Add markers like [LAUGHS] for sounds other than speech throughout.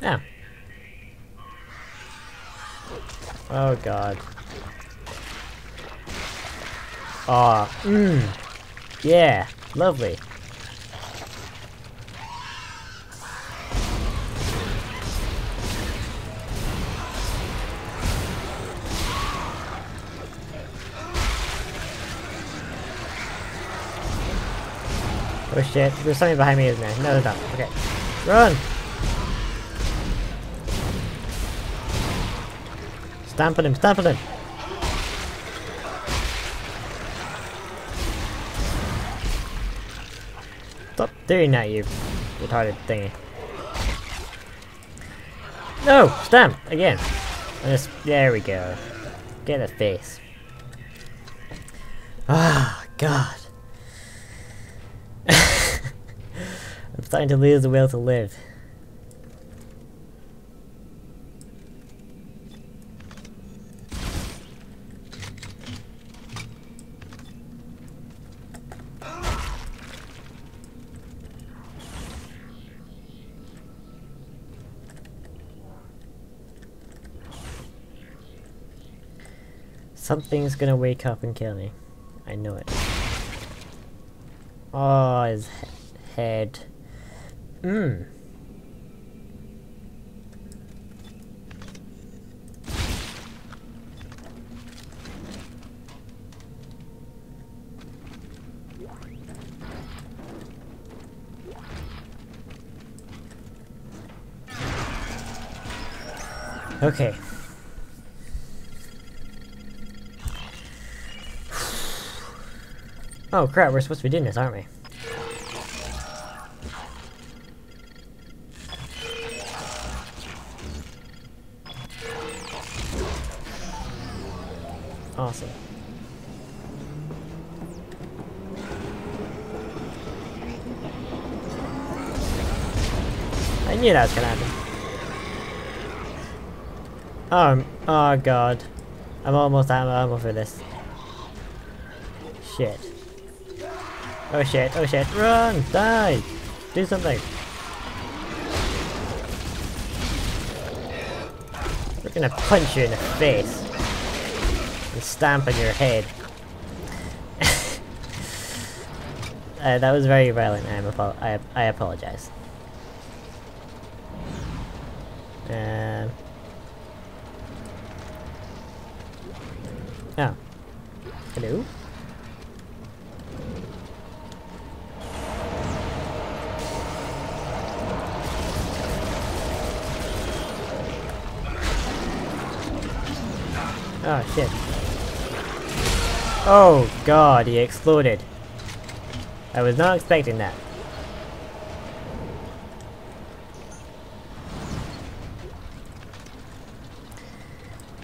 Yeah. Oh god. Ah, oh, mmm. Yeah, lovely. Oh shit, there's something behind me, isn't there? No, there's not. Okay. Run! Stamp on him, stamp on him! Stop doing that, you retarded thingy. No! Stamp! Again! There we go. Get a face. Ah, God. [LAUGHS] I'm starting to lose the will to live. Something's gonna wake up and kill me. I know it. Oh, his he head. Mmm. Okay. Oh crap, we're supposed to be doing this, aren't we? Awesome. I knew that was gonna happen. Oh, oh god. I'm almost out of ammo for this. Shit. Oh shit, oh shit, run! Die! Do something! We're gonna punch you in the face. And stamp on your head. [LAUGHS] uh, that was very violent, I, am apo I, I apologize. Um... Oh. Hello? Oh shit. Oh god, he exploded. I was not expecting that.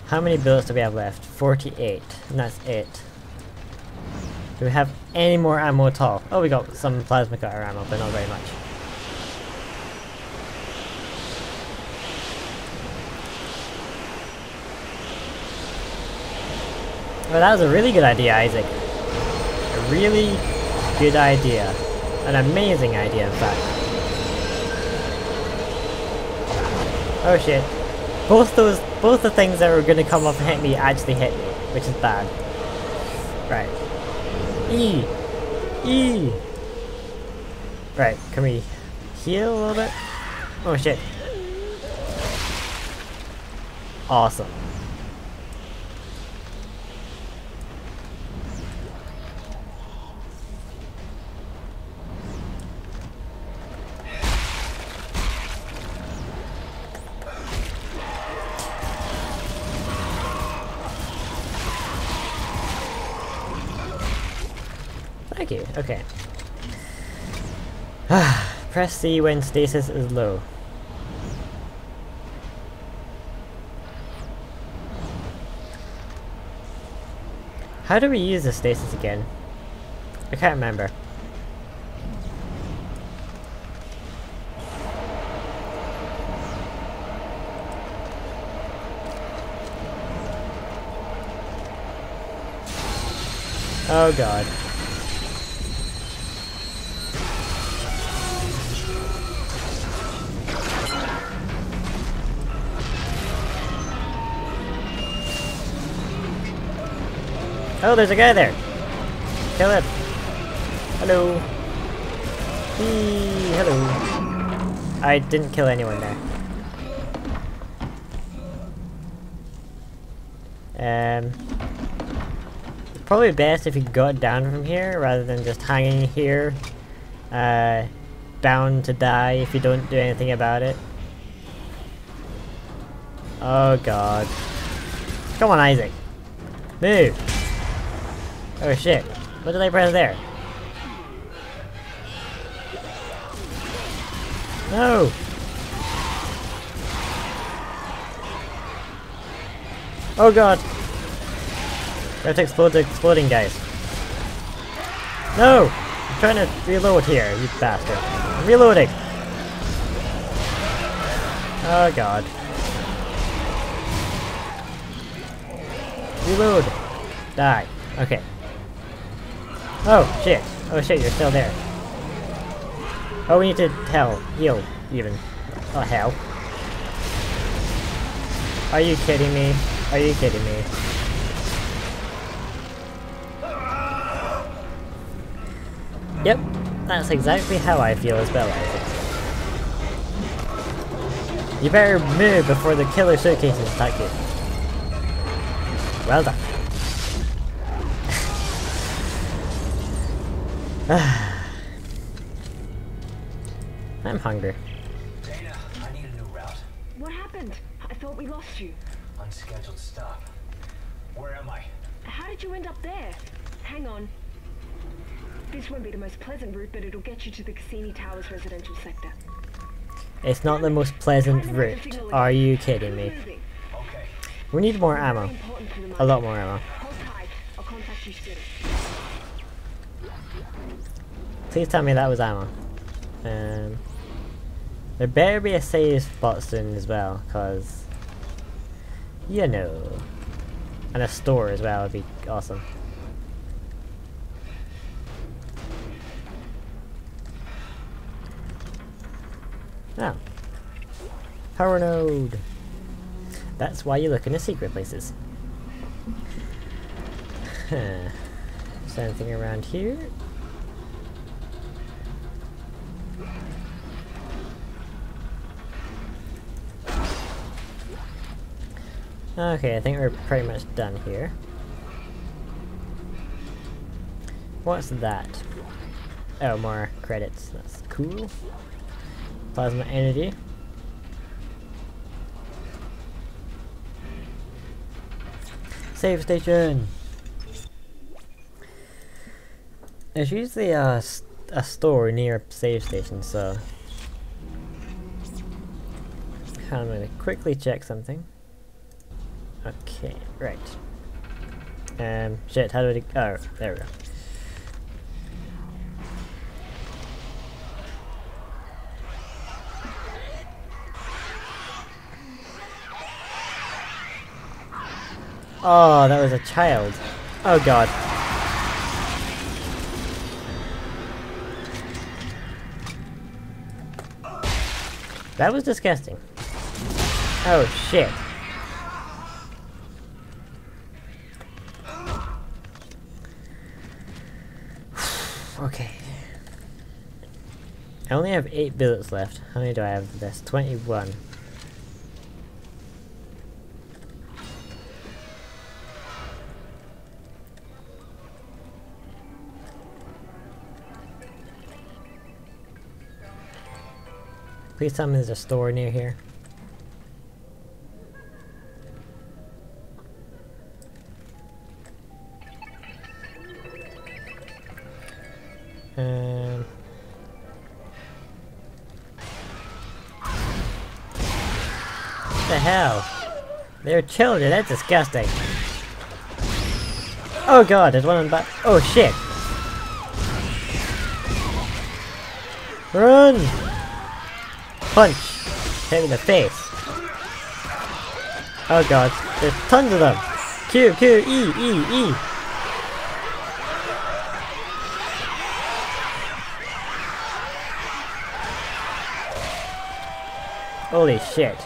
How many bullets do we have left? 48. And that's it. Do we have any more ammo at all? Oh, we got some plasma cutter ammo, but not very much. Well, that was a really good idea, Isaac. A really good idea. An amazing idea, in fact. Oh shit. Both those, both the things that were gonna come up and hit me actually hit me, which is bad. Right. E! E! Right, can we heal a little bit? Oh shit. Awesome. Thank you, okay. Press C when stasis is low. How do we use the stasis again? I can't remember. Oh god. Oh, there's a guy there! Kill him! Hello! Hello! I didn't kill anyone there. Um, probably best if you got down from here rather than just hanging here, uh, bound to die if you don't do anything about it. Oh god. Come on, Isaac. Move! Oh shit. What did I press there? No! Oh god! We have to explode the exploding guys. No! I'm trying to reload here, you bastard. I'm reloading! Oh god. Reload! Die. Okay. Oh, shit. Oh shit, you're still there. Oh, we need to hell, heal, even. Oh, hell. Are you kidding me? Are you kidding me? Yep, that's exactly how I feel as well, Isaac. You better move before the killer suitcases attack you. Well done. [SIGHS] I'm hungry. Daina, I need a new route. What happened? I thought we lost you. Unscheduled stop. Where am I? How did you end up there? Hang on. This won't be the most pleasant route, but it'll get you to the Cassini Towers residential sector. It's not the most pleasant route. Are you kidding me? We need more ammo. Very important for the A moment. lot more ammo. Hold tight. I'll contact you soon. Please tell me that was ammo. Um, there better be a save spot soon as well, cause you know, and a store as well would be awesome. Oh, power node. That's why you look into secret places. [LAUGHS] Is anything around here? Okay, I think we're pretty much done here. What's that? Oh, more credits. That's cool. Plasma energy. Save station! There's usually a, a store near a save station, so... I'm gonna quickly check something. Okay, right. Um, shit, how do we... Oh, there we go. Oh, that was a child. Oh god. That was disgusting. Oh shit. Okay. I only have 8 bullets left. How many do I have? That's 21. Please tell me there's a store near here. The hell? They're children, that's disgusting. Oh god, there's one on the back. Oh shit! Run! Punch! Hit me in the face. Oh god, there's tons of them! Q, Q, E, E, E! Holy shit.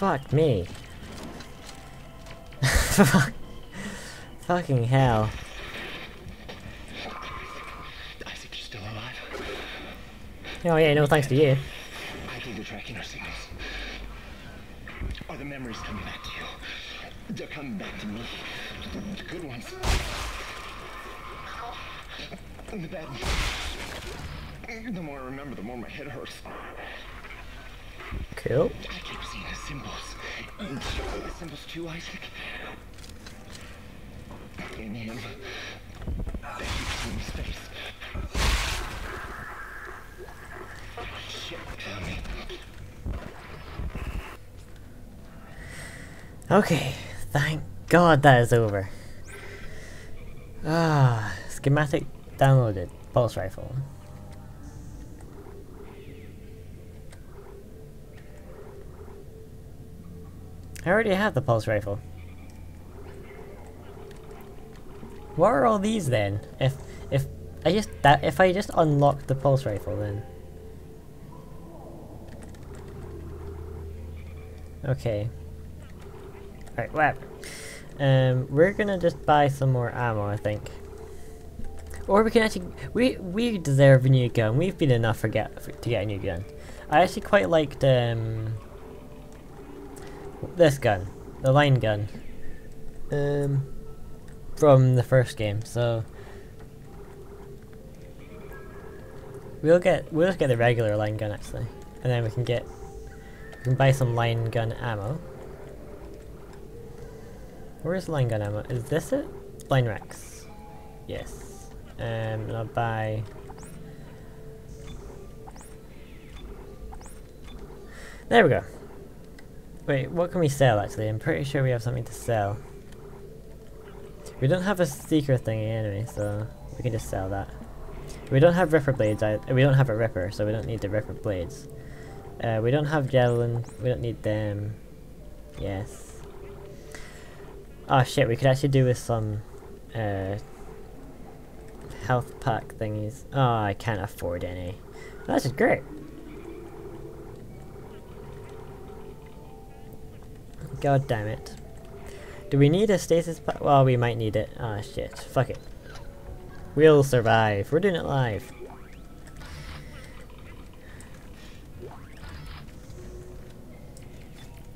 Fuck me. Fuck. [LAUGHS] Fucking hell. Isaac, you're still alive? Oh yeah, no thanks to you. I think they're tracking our signals. Are the memories coming back to you? They're coming back to me. The good ones. And the bad ones. The more I remember, the more my head hurts. I keep seeing the symbols. The symbols too, Isaac? In him. Keep seeing his face. Shit, tell me. Okay, thank God that is over. Ah, schematic downloaded. Pulse rifle. I already have the pulse rifle. What are all these then? If if I just that if I just unlock the pulse rifle then. Okay. Alright, whatever. Um, we're gonna just buy some more ammo, I think. Or we can actually, we we deserve a new gun. We've been enough for get for, to get a new gun. I actually quite liked um this gun, the line gun, um from the first game. So we'll get we'll just get the regular line gun actually, and then we can get we can buy some line gun ammo. Where's line gun ammo? Is this it? Line Racks. Yes. Um, and I'll buy... There we go. Wait, what can we sell actually? I'm pretty sure we have something to sell. We don't have a seeker thingy anyway, so we can just sell that. We don't have ripper blades, I, we don't have a ripper, so we don't need the ripper blades. Uh, we don't have javelin, we don't need them. Yes. Oh shit, we could actually do with some uh, health pack thingies. Oh, I can't afford any. That's great. God damn it. Do we need a stasis? Well, we might need it. Ah, shit. Fuck it. We'll survive. We're doing it live.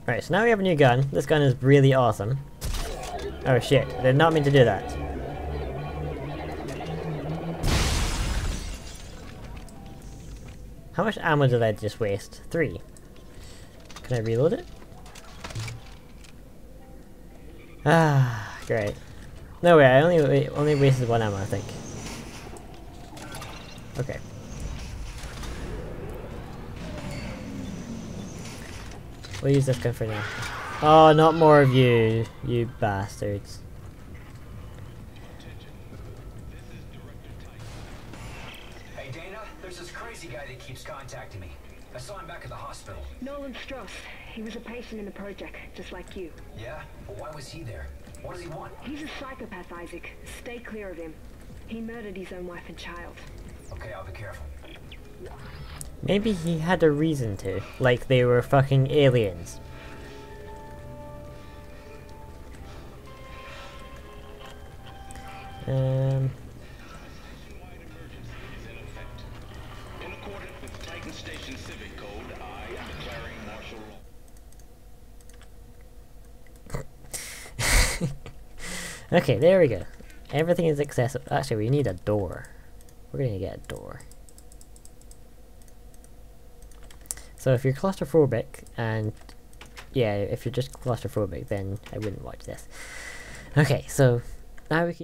Right, so now we have a new gun. This gun is really awesome. Oh shit, I did not mean to do that. How much ammo did I just waste? Three. Can I reload it? Ah, great. No way, I only only wasted one ammo, I think. Okay. We'll use this gun for now. Oh, not more of you, you bastards. Hey, Daina, there's this crazy guy that keeps contacting me. I saw him back at the hospital. Nolan Stross. He was a patient in the project, just like you. Yeah? But why was he there? What does he want? He's a psychopath, Isaac. Stay clear of him. He murdered his own wife and child. Okay, I'll be careful. Maybe he had a reason to, like they were fucking aliens. Um, Civic Code, I am declaring martial law. [LAUGHS] okay, there we go. Everything is accessible. Actually, we need a door. We're gonna get a door. So if you're claustrophobic, and yeah, if you're just claustrophobic, then I wouldn't watch this. Okay, so now we can